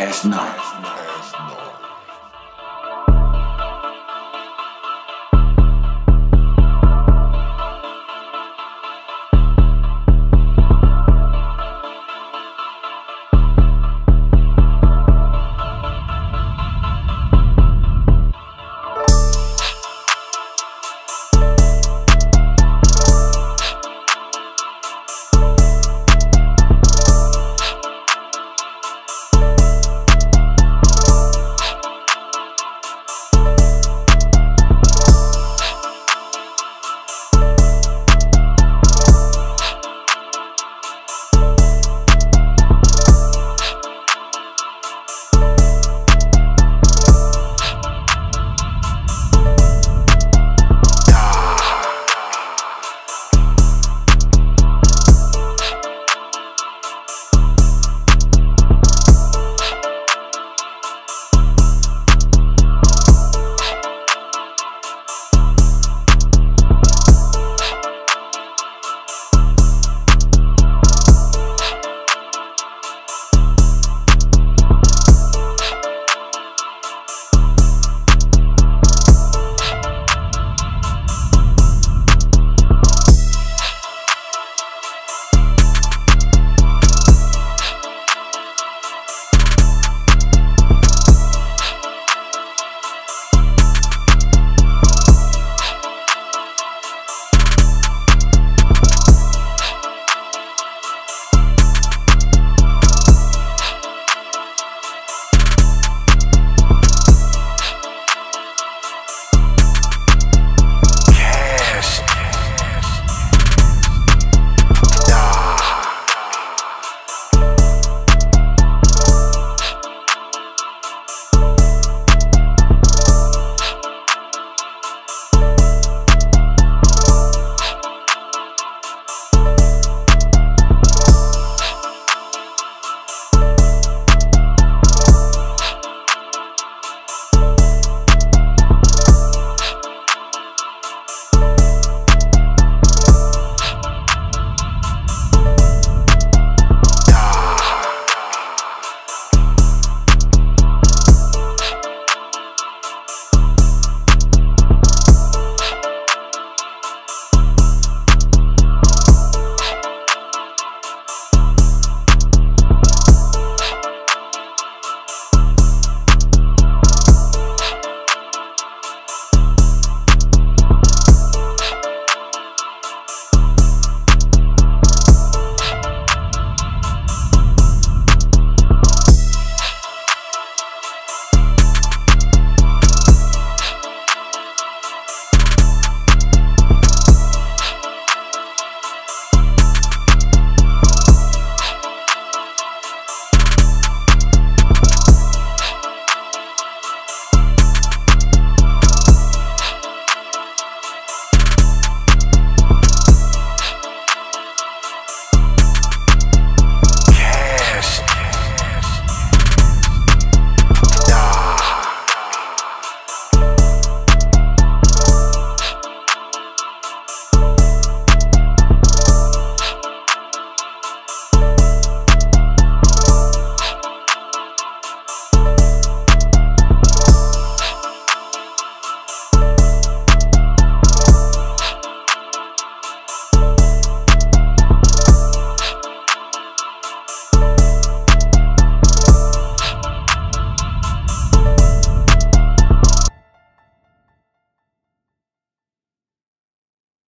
last night.